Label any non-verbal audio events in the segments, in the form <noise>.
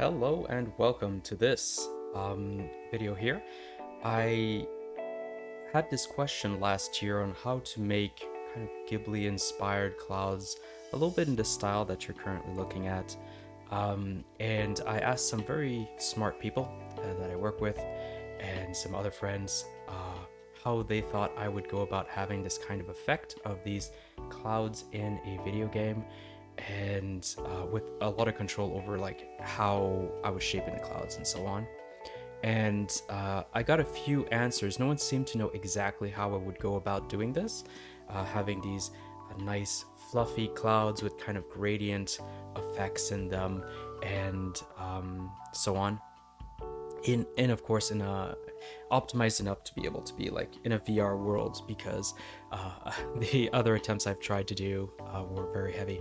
Hello and welcome to this um, video here. I had this question last year on how to make kind of Ghibli inspired clouds a little bit in the style that you're currently looking at. Um, and I asked some very smart people uh, that I work with and some other friends uh, how they thought I would go about having this kind of effect of these clouds in a video game and uh, with a lot of control over like how I was shaping the clouds and so on. And uh, I got a few answers. No one seemed to know exactly how I would go about doing this, uh, having these uh, nice fluffy clouds with kind of gradient effects in them and um, so on. In and of course in a optimized enough to be able to be like in a VR world because uh, <laughs> the other attempts I've tried to do uh, were very heavy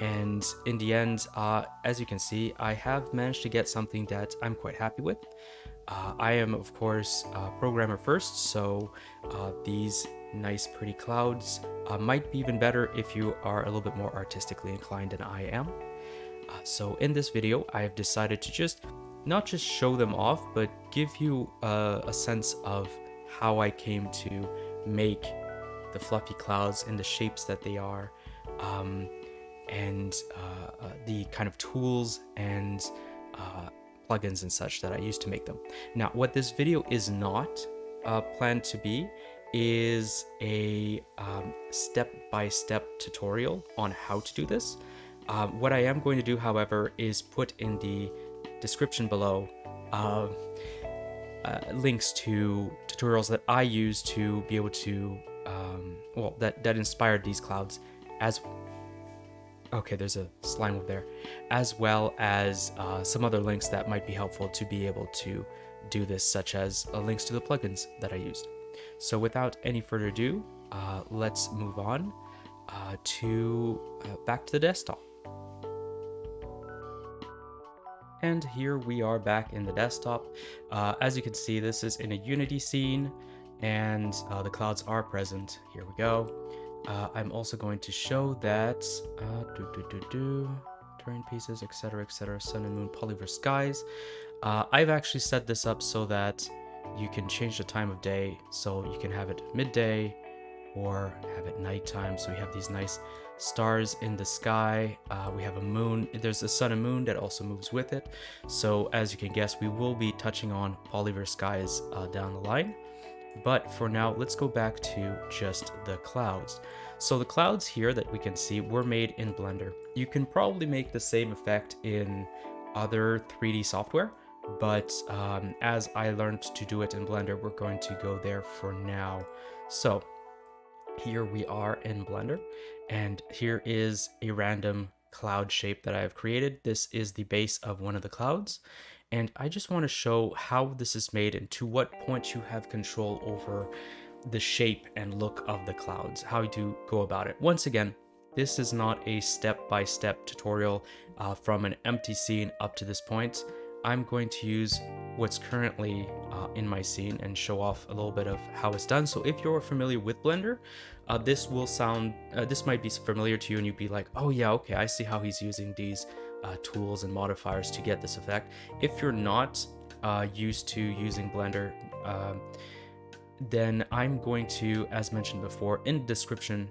and in the end, uh, as you can see, I have managed to get something that I'm quite happy with. Uh, I am, of course, a programmer first, so uh, these nice pretty clouds uh, might be even better if you are a little bit more artistically inclined than I am. Uh, so in this video, I have decided to just not just show them off, but give you uh, a sense of how I came to make the fluffy clouds and the shapes that they are. Um, and uh, uh, the kind of tools and uh, plugins and such that I use to make them. Now, what this video is not uh, planned to be is a um, step-by-step -step tutorial on how to do this. Uh, what I am going to do, however, is put in the description below uh, links to tutorials that I use to be able to, um, well, that, that inspired these clouds as Okay, there's a slime over there, as well as uh, some other links that might be helpful to be able to do this, such as uh, links to the plugins that I used. So without any further ado, uh, let's move on uh, to uh, back to the desktop. And here we are back in the desktop. Uh, as you can see, this is in a Unity scene and the clouds are present. Here we go. Uh, I'm also going to show that uh, do, do, do, do, terrain pieces, etc., etc., sun and moon, Polyverse Skies. Uh, I've actually set this up so that you can change the time of day, so you can have it midday or have it nighttime. So we have these nice stars in the sky. Uh, we have a moon. There's a sun and moon that also moves with it. So as you can guess, we will be touching on Polyverse Skies uh, down the line. But for now, let's go back to just the clouds. So the clouds here that we can see were made in Blender. You can probably make the same effect in other 3D software, but um, as I learned to do it in Blender, we're going to go there for now. So here we are in Blender, and here is a random cloud shape that I have created. This is the base of one of the clouds, and I just want to show how this is made and to what point you have control over the shape and look of the clouds, how to go about it. Once again, this is not a step-by-step -step tutorial uh, from an empty scene up to this point. I'm going to use what's currently uh, in my scene and show off a little bit of how it's done. So if you're familiar with Blender, uh, this will sound, uh, this might be familiar to you and you'd be like, oh yeah, okay, I see how he's using these uh, tools and modifiers to get this effect. If you're not uh, used to using Blender, um, then I'm going to, as mentioned before, in the description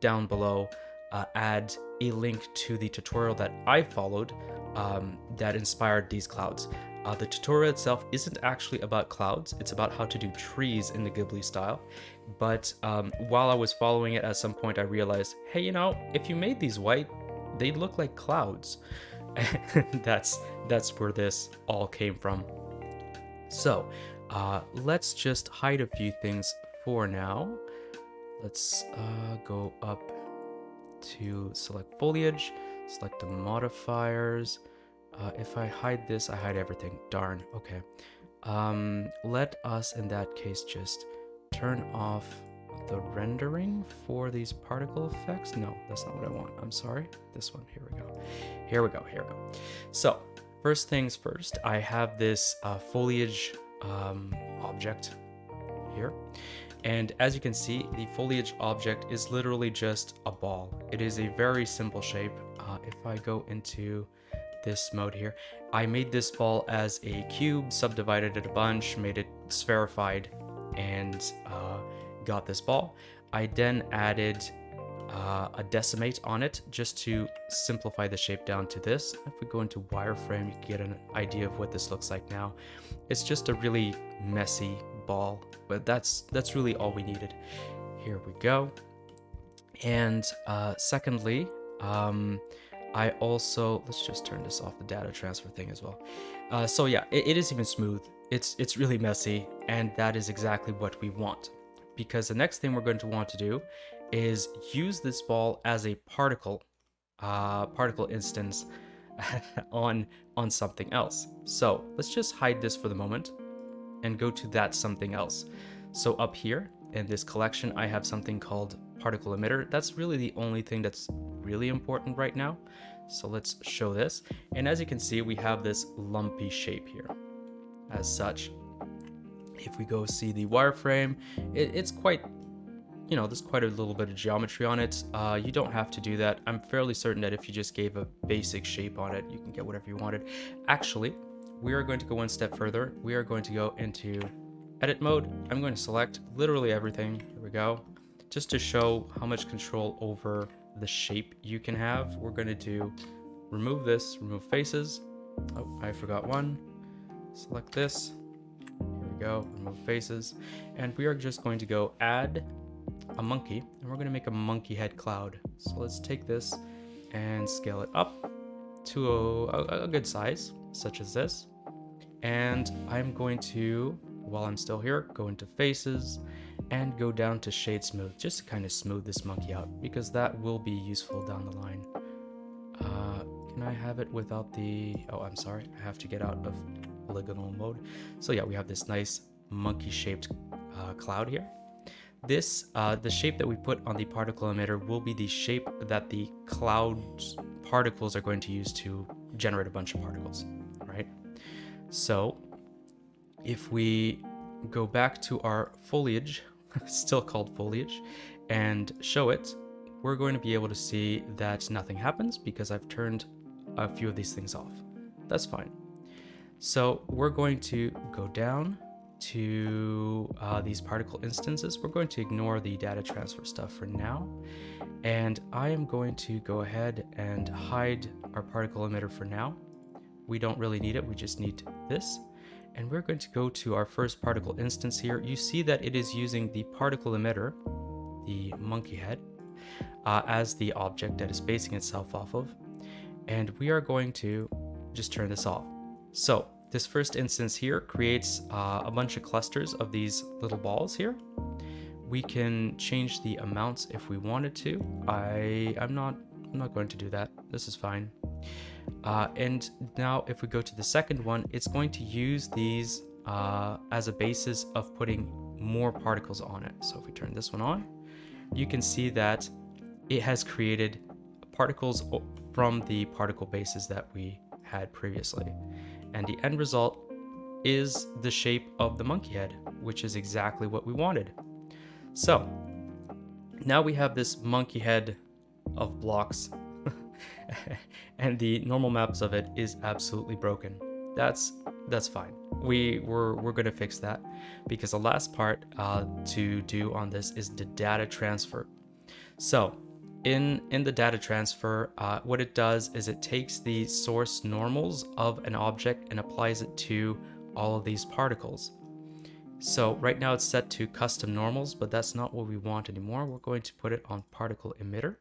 down below, uh, add a link to the tutorial that I followed um, that inspired these clouds. Uh, the tutorial itself isn't actually about clouds, it's about how to do trees in the Ghibli style. But um, while I was following it, at some point I realized, hey, you know, if you made these white, they'd look like clouds. <laughs> that's that's where this all came from. So, uh, let's just hide a few things for now. Let's uh, go up to select foliage, select the modifiers. Uh, if I hide this, I hide everything. Darn, okay. Um, let us, in that case, just turn off the rendering for these particle effects. No, that's not what I want. I'm sorry. This one, here we go. Here we go, here we go. So, first things first, I have this uh, foliage um, object here. And as you can see, the foliage object is literally just a ball. It is a very simple shape. Uh, if I go into this mode here. I made this ball as a cube, subdivided it a bunch, made it spherified, and uh, got this ball. I then added uh, a decimate on it just to simplify the shape down to this. If we go into wireframe, you can get an idea of what this looks like now. It's just a really messy ball, but that's that's really all we needed. Here we go. And uh, secondly, um, I also let's just turn this off the data transfer thing as well. Uh, so yeah, it, it is even smooth. It's it's really messy, and that is exactly what we want. Because the next thing we're going to want to do is use this ball as a particle, uh, particle instance <laughs> on on something else. So let's just hide this for the moment and go to that something else. So up here in this collection, I have something called particle emitter. That's really the only thing that's really important right now. So let's show this. And as you can see, we have this lumpy shape here as such. If we go see the wireframe, it, it's quite you know, there's quite a little bit of geometry on it. Uh, you don't have to do that. I'm fairly certain that if you just gave a basic shape on it, you can get whatever you wanted. Actually, we are going to go one step further. We are going to go into edit mode. I'm going to select literally everything. Here we go. Just to show how much control over the shape you can have, we're going to do remove this, remove faces. Oh, I forgot one. Select this. Go, remove faces. And we are just going to go add a monkey and we're going to make a monkey head cloud. So let's take this and scale it up to a, a, good size, such as this. And I'm going to, while I'm still here, go into faces and go down to shade smooth, just to kind of smooth this monkey out because that will be useful down the line. Uh, can I have it without the, oh, I'm sorry, I have to get out of polygonal mode. So yeah, we have this nice monkey shaped uh, cloud here. This, uh, the shape that we put on the particle emitter will be the shape that the cloud particles are going to use to generate a bunch of particles, right? So if we go back to our foliage, <laughs> still called foliage, and show it, we're going to be able to see that nothing happens because I've turned a few of these things off. That's fine. So we're going to go down to uh, these particle instances. We're going to ignore the data transfer stuff for now. And I am going to go ahead and hide our particle emitter for now. We don't really need it, we just need this. And we're going to go to our first particle instance here. You see that it is using the particle emitter, the monkey head, uh, as the object that is basing itself off of. And we are going to just turn this off. So this first instance here creates uh, a bunch of clusters of these little balls here. We can change the amounts if we wanted to. I, I'm not I'm not going to do that. This is fine. Uh, and now if we go to the second one, it's going to use these uh, as a basis of putting more particles on it. So if we turn this one on, you can see that it has created particles from the particle bases that we had previously and the end result is the shape of the monkey head, which is exactly what we wanted. So now we have this monkey head of blocks <laughs> and the normal maps of it is absolutely broken. That's that's fine. We we're we're gonna fix that because the last part uh, to do on this is the data transfer. So in in the data transfer, uh, what it does is it takes the source normals of an object and applies it to all of these particles. So right now it's set to custom normals, but that's not what we want anymore. We're going to put it on particle emitter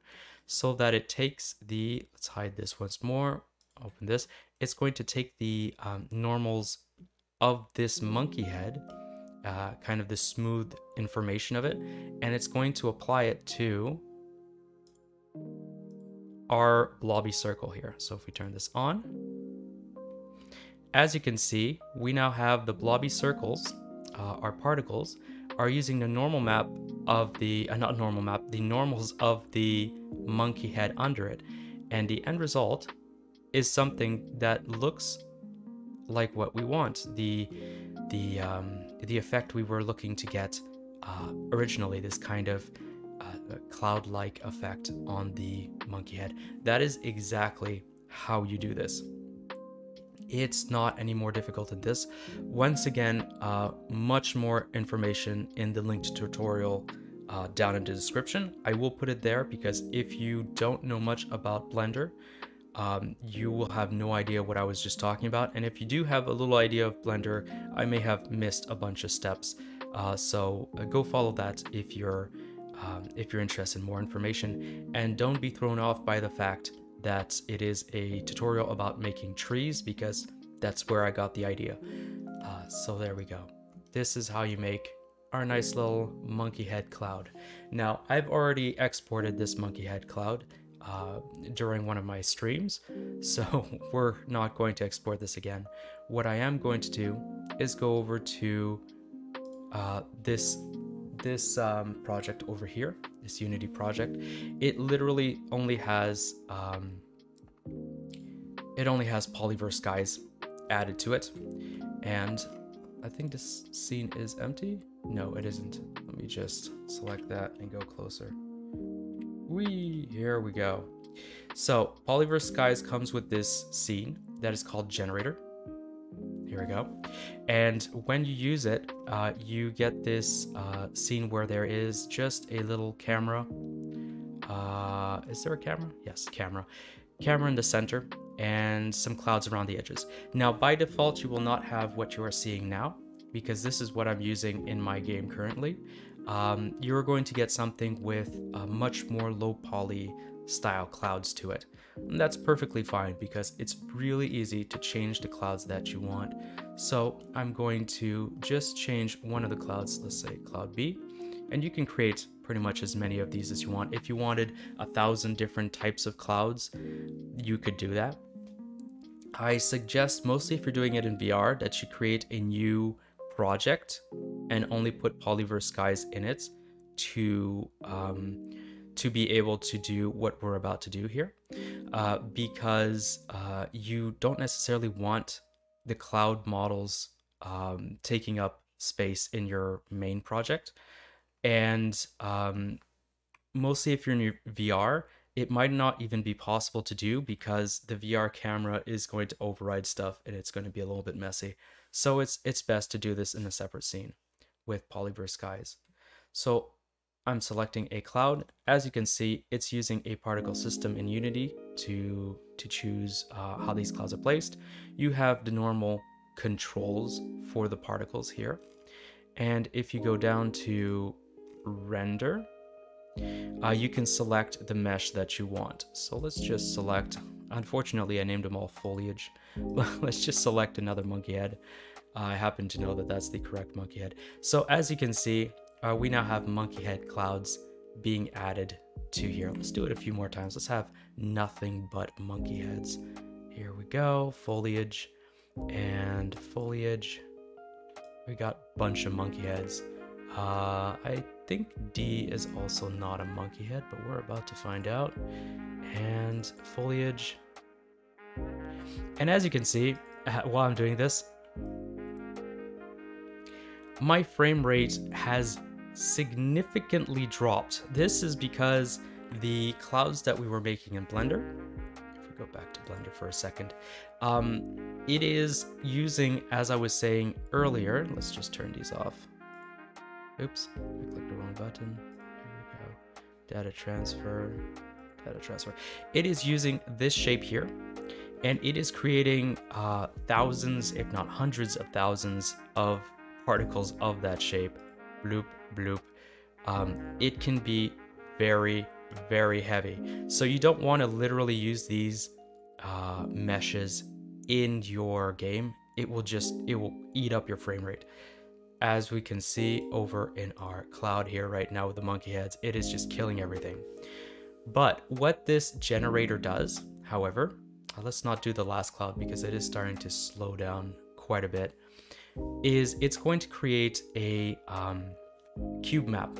so that it takes the, let's hide this once more, open this. It's going to take the um, normals of this monkey head, uh, kind of the smooth information of it, and it's going to apply it to our blobby circle here. So if we turn this on, as you can see, we now have the blobby circles, uh, our particles, are using the normal map of the, uh, not normal map, the normals of the monkey head under it. And the end result is something that looks like what we want. The, the, um, the effect we were looking to get uh, originally, this kind of cloud-like effect on the monkey head. That is exactly how you do this. it's not any more difficult than this. Once again, uh, much more information in the linked tutorial uh, down in the description. I will put it there because if you don't know much about Blender, um, you will have no idea what I was just talking about. And if you do have a little idea of Blender, I may have missed a bunch of steps. Uh, so uh, go follow that if you're um, if you're interested in more information. And don't be thrown off by the fact that it is a tutorial about making trees because that's where I got the idea. Uh, so there we go. This is how you make our nice little monkey head cloud. Now, I've already exported this monkey head cloud uh, during one of my streams, <laughs> so we're not going to export this again. What I am going to do is go over to uh, this this um, project over here, this Unity project. It literally only has um, it only has Polyverse Skies added to it, and I think this scene is empty. No, it isn't. Let me just select that and go closer. We here we go. So Polyverse Skies comes with this scene that is called Generator. Here we go. And when you use it, uh, you get this uh, scene where there is just a little camera. Uh, is there a camera? Yes, camera. Camera in the center and some clouds around the edges. Now, by default, you will not have what you are seeing now because this is what I'm using in my game currently. Um, you're going to get something with a much more low poly style clouds to it. And that's perfectly fine because it's really easy to change the clouds that you want. So I'm going to just change one of the clouds, let's say cloud B, and you can create pretty much as many of these as you want. If you wanted a thousand different types of clouds, you could do that. I suggest mostly if you're doing it in VR that you create a new project and only put Polyverse Skies in it to um, to be able to do what we're about to do here, uh, because uh, you don't necessarily want the cloud models um, taking up space in your main project, and um, mostly if you're in your VR, it might not even be possible to do because the VR camera is going to override stuff and it's going to be a little bit messy. So it's it's best to do this in a separate scene with Polyverse Skies. So I'm selecting a cloud. As you can see, it's using a particle system in Unity to, to choose uh, how these clouds are placed. You have the normal controls for the particles here. And if you go down to render, uh, you can select the mesh that you want. So let's just select, unfortunately I named them all foliage, <laughs> but let's just select another monkey head. I happen to know that that's the correct monkey head. So as you can see, uh, we now have monkey head clouds being added to here. Let's do it a few more times. Let's have nothing but monkey heads. Here we go, foliage and foliage. We got a bunch of monkey heads. Uh, I think D is also not a monkey head, but we're about to find out. And foliage. And as you can see, while I'm doing this, my frame rate has significantly dropped. This is because the clouds that we were making in Blender, if we go back to Blender for a second, um, it is using, as I was saying earlier, let's just turn these off. Oops, I clicked the wrong button. Here we go. Data transfer, data transfer. It is using this shape here, and it is creating uh, thousands, if not hundreds of thousands of particles of that shape. Bloop, bloop. Um, it can be very, very heavy. So you don't want to literally use these uh, meshes in your game. It will just, it will eat up your frame rate as we can see over in our cloud here right now with the monkey heads, it is just killing everything. But what this generator does, however, uh, let's not do the last cloud because it is starting to slow down quite a bit, is it's going to create a um, cube map,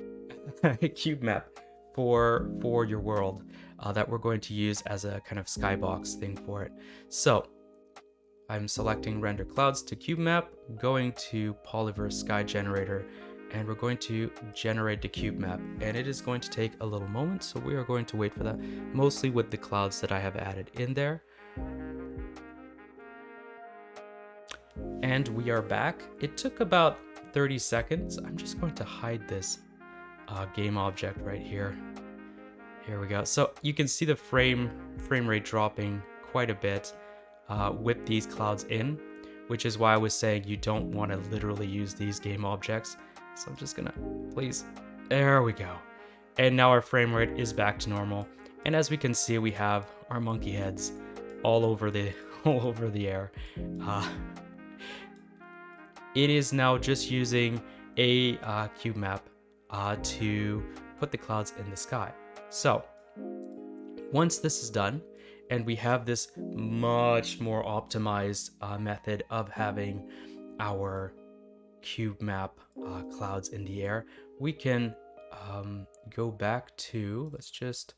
<laughs> cube map for for your world uh, that we're going to use as a kind of skybox thing for it. So I'm selecting render clouds to cube map, going to Polyverse Sky Generator, and we're going to generate the cube map. And it is going to take a little moment, so we are going to wait for that, mostly with the clouds that I have added in there. And we are back. It took about 30 seconds. I'm just going to hide this uh, game object right here. Here we go. So you can see the frame frame rate dropping quite a bit uh, with these clouds in, which is why I was saying you don't want to literally use these game objects. So I'm just gonna, please, there we go. And now our frame rate is back to normal. And as we can see, we have our monkey heads all over the <laughs> all over the air. Uh, it is now just using a uh, cube map uh, to put the clouds in the sky. So once this is done, and we have this much more optimized uh, method of having our cube map uh, clouds in the air, we can um, go back to, let's just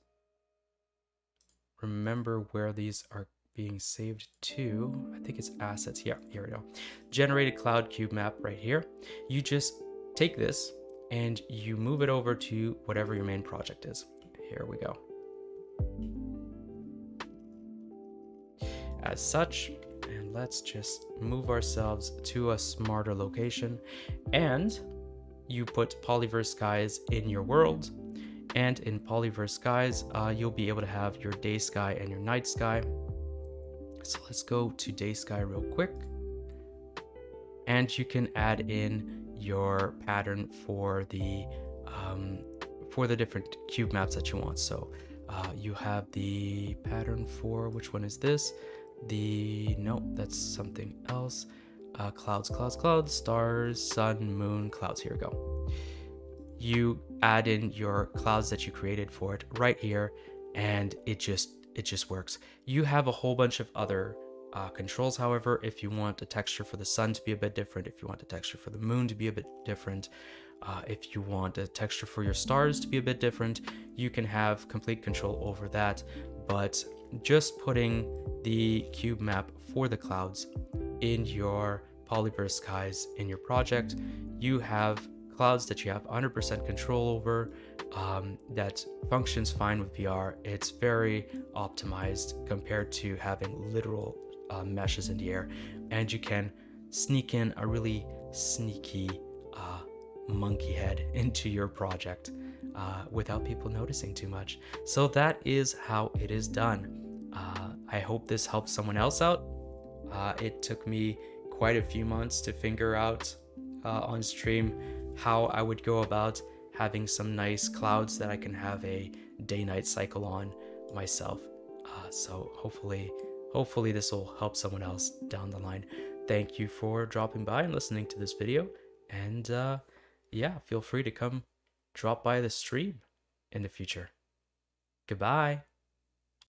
remember where these are being saved to. I think it's assets. Yeah, here we go. Generated cloud cube map right here. You just take this and you move it over to whatever your main project is. Here we go. As such, and let's just move ourselves to a smarter location and you put polyverse skies in your world and in polyverse skies uh, you'll be able to have your day sky and your night sky so let's go to day sky real quick and you can add in your pattern for the um, for the different cube maps that you want so uh, you have the pattern for which one is this the no that's something else uh, clouds, clouds, clouds, stars, sun, moon, clouds. Here we go. You add in your clouds that you created for it right here, and it just it just works. You have a whole bunch of other uh, controls, however, if you want a texture for the sun to be a bit different, if you want the texture for the moon to be a bit different, uh, if you want a texture for your stars to be a bit different, you can have complete control over that. But just putting the cube map for the clouds in your polyverse skies in your project, you have clouds that you have 100% control over um, that functions fine with VR. It's very optimized compared to having literal uh, meshes in the air, and you can sneak in a really sneaky uh, monkey head <laughs> into your project uh, without people noticing too much. So that is how it is done. Uh, I hope this helps someone else out. Uh, it took me quite a few months to figure out uh, on stream how I would go about having some nice clouds that I can have a day night cycle on myself. Uh, so hopefully, hopefully this will help someone else down the line. Thank you for dropping by and listening to this video. And uh, yeah, feel free to come drop by the stream in the future. Goodbye.